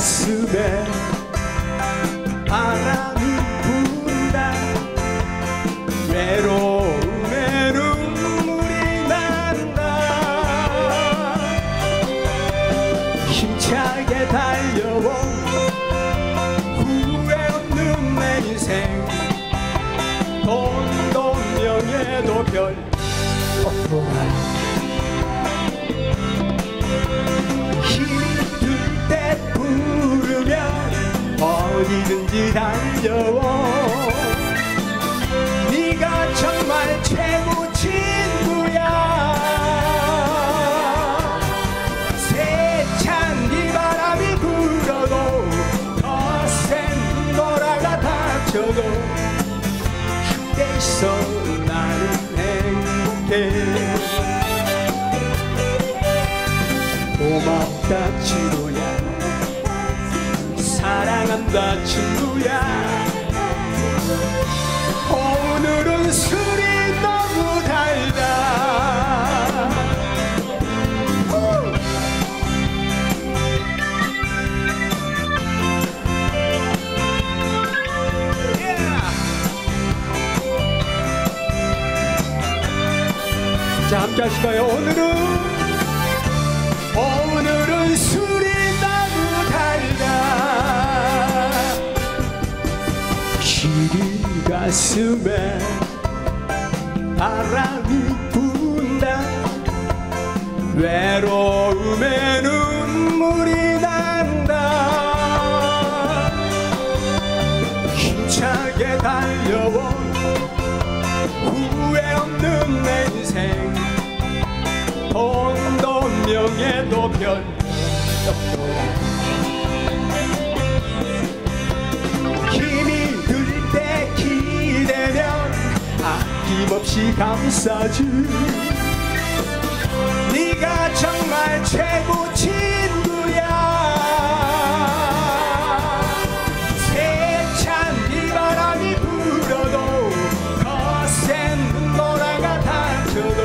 가슴에 바람이 분다. 외로움에 눈물이 난다. 힘차게 달려온 후회 없는 내 인생. 돈돈 명예도 별 없구나 어디든지 달려와. 네가 정말 최고 친구야. 세찬 비바람이 불어도 더 센 노라가 닥쳐도 함께 있어 나는 행복해. 고맙다 친구야 사랑한다 친구야 오늘은 술이 너무 달다 후! 자 함께 하실까요 오늘은 오늘은 술 가슴에 바람이 분다. 외로움에 눈물이 난다. 힘차게 달려온 후회 없는 내 인생. 돈도 명예도 별 아낌없이 감싸주 네가 정말 최고 친구야. 세찬 비바람이 불어도 거센 눈보라가 닥쳐도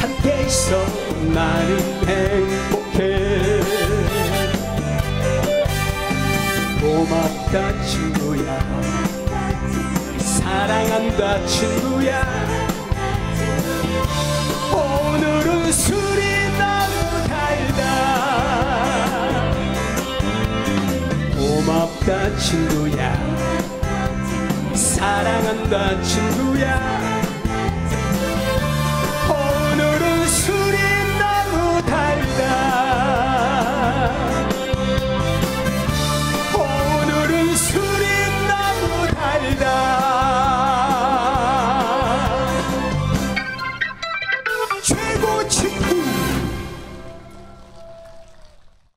함께 있어 나는 행복해. 고맙다 친구야 사랑한다 친구야. 오늘은 술이 너무 달다. 고맙다 친구야. 사랑한다 친구야